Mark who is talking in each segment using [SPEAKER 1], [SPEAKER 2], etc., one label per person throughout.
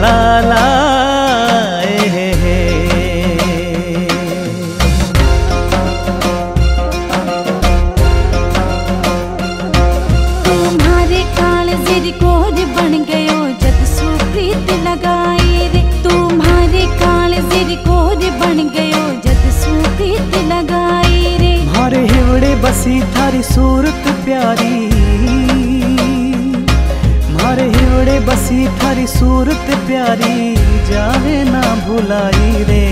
[SPEAKER 1] ला ला हे हे।
[SPEAKER 2] तुम्हारे काल जिर कोर बन गयो जद सुप्रीत लगाए रे। तुम्हारे काल जिर कोज बन गयो जद सुप्रीत लगाई रे।
[SPEAKER 1] मारे हिवड़े बसी थारी सूरत प्यारी। बसी थारी सूरत प्यारी जावे ना भुलाई रे।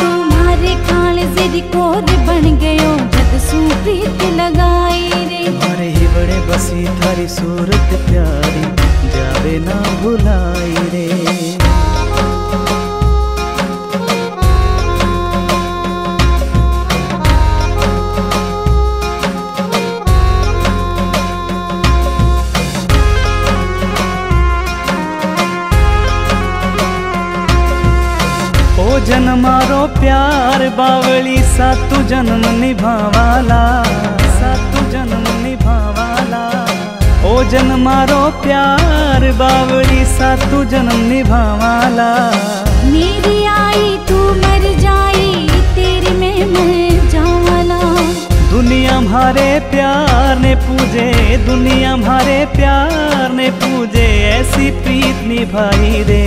[SPEAKER 2] तुम्हारे काले जेरी कोर बन गयो जद सूफी के लगाई रे।
[SPEAKER 1] तुम्हारे ही बड़े बसी थारी सूरत प्यारी जावे ना भुलाई ओ जन्मारो प्यार बावली सातु जन्म निभावाला। सातु जन्म निभावाला। ओ जन मारो प्यार बावली सातु जन्म निभावाला।
[SPEAKER 2] मेरी आई तू मर जाई तेरे में मर जावाला।
[SPEAKER 1] दुनिया हमारे प्यार ने पूजे दुनिया हमारे प्यार ने पूजे ऐसी प्रीत निभाई रे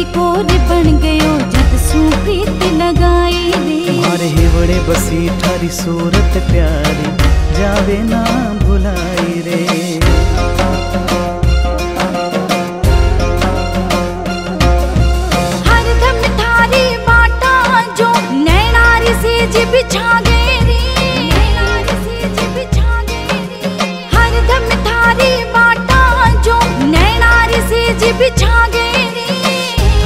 [SPEAKER 2] जेरी बन गयो जद सूफी लगाई रे हमारे
[SPEAKER 1] बड़े बसी थारी सूरत प्यारी, जावे ना।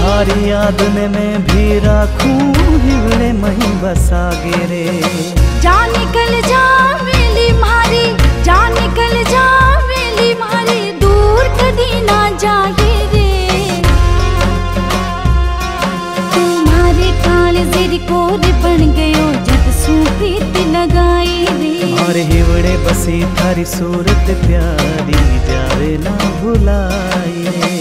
[SPEAKER 1] थारी याद में मैं भी राखूं हिवड़े मही बसा गे रे।
[SPEAKER 2] जा निकल जा वेली मारी जा निकल जा वेली मारी दूर कदी ना जागे रे। तुम्हारे काले जेरी कोर बन गयो जद सू प्रीत लगाई रे। हमारे
[SPEAKER 1] हिवड़े बसी थारी सूरत प्यारी जावे ना भुलाई रे।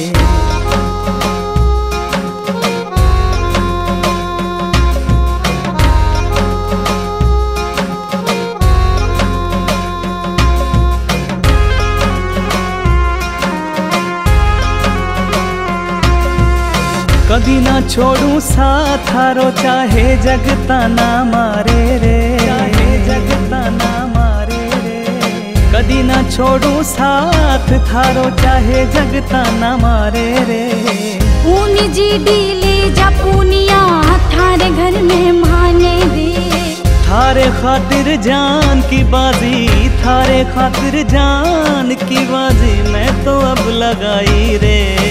[SPEAKER 1] कदी ना छोड़ू साथ हारो चाहे जगता ना मारे रे। चाहे जगता ना मारे रे। कदी ना छोड़ू साथ थारो चाहे जगता ना मारे रे।
[SPEAKER 2] पूनी जी डीले जा पूनिया थारे घर में माने रे।
[SPEAKER 1] थारे खातिर जान की बाजी थारे खातिर जान की बाजी मैं तो अब लगाई रे।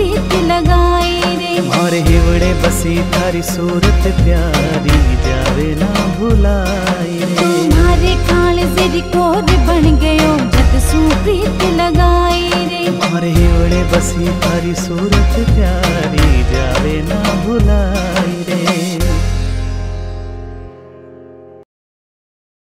[SPEAKER 2] प्रीत लगाए रे।
[SPEAKER 1] मारे हिवड़े बसी थारी सूरत प्यारी जावे ना भुलाए रे। तुम्हारे
[SPEAKER 2] खाल जेरी कोर बन गयो जत सू प्रीत लगाए रे।
[SPEAKER 1] मारे हिवड़े बसी थारी सूरत प्यारी